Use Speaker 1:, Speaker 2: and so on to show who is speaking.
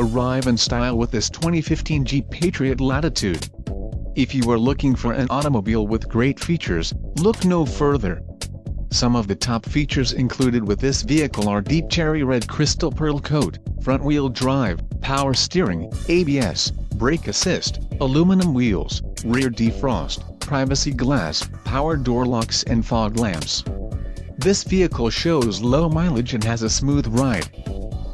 Speaker 1: Arrive in style with this 2015 Jeep Patriot Latitude. If you are looking for an automobile with great features, look no further. Some of the top features included with this vehicle are deep cherry red crystal pearl coat, front-wheel drive, power steering, ABS, brake assist, aluminum wheels, rear defrost, privacy glass, power door locks and fog lamps. This vehicle shows low mileage and has a smooth ride.